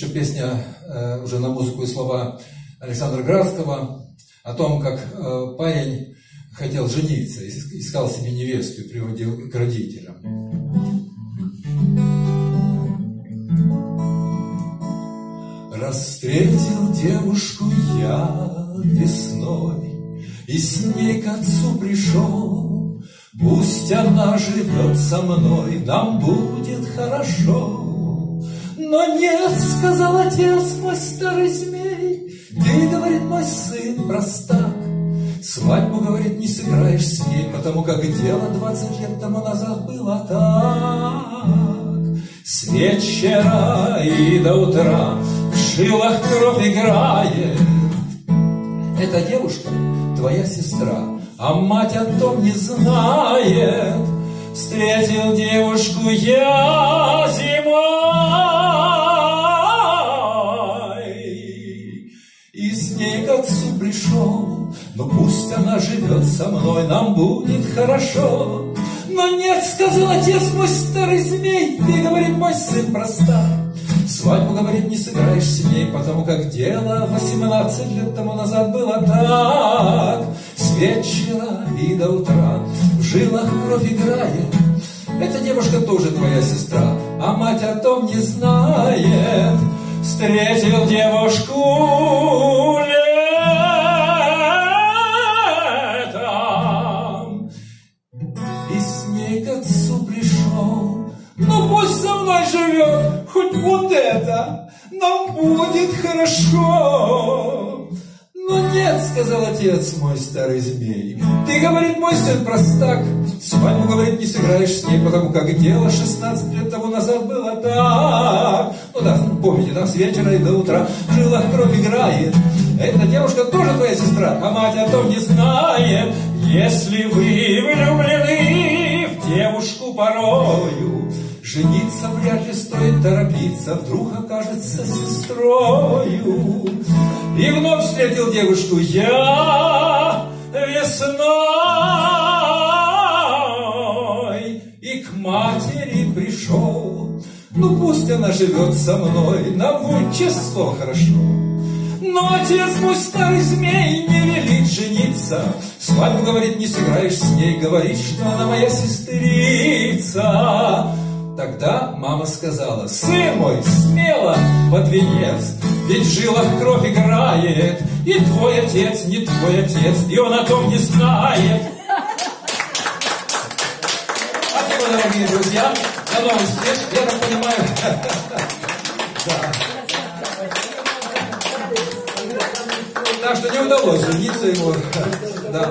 Еще песня э, уже на музыку и слова Александра Градского о том, как э, парень хотел жениться, искал себе невесту и приводил к родителям. Раз встретил девушку я весной И с ней к отцу пришел, Пусть она живет со мной, Нам будет хорошо. Но нет, сказал отец мой старый змей, Ты, говорит мой сын, простак, Свадьбу, говорит, не сыграешь с ней, Потому как дело двадцать лет тому назад было так. С вечера и до утра В жилах кровь играет. Эта девушка твоя сестра, А мать о том не знает. Встретил девушку я зимой, пришел, но пусть она живет со мной, нам будет хорошо. Но нет, сказал отец мой старый змей, ты, говорит, мой сын проста. Свадьбу, говорит, не сыграешь с ней, потому как дело 18 лет тому назад было так. С вечера и до утра в жилах кровь играет. Эта девушка тоже твоя сестра, а мать о том не знает. Встретил девушку живет хоть вот это, нам будет хорошо. Но нет, сказал отец мой старый змей, ты, говорит, мой сын простак, свадьбу, говорит, не сыграешь с ней, потому как дело 16 лет тому назад было так. Ну да, помните, там с вечера и до утра жила кровь играет. Эта девушка тоже твоя сестра, а мать о том не знает. Если вы влюблены в порою, Жениться вряд ли стоит торопиться, Вдруг окажется сестрою. И вновь встретил девушку я весной, И к матери пришел. Ну пусть она живет со мной, Нам будет число хорошо. Но отец мой старый змей не велит жениться. Свадьбу, говорит, не сыграешь с ней, Говорит, что она моя сестрица. Тогда мама сказала, сын мой, смело под венец, ведь в жилах кровь играет, и твой отец не твой отец, и он о том не знает. Спасибо, дорогие друзья, до новых встреч, я так понимаю. Так что не удалось жениться ему. Да.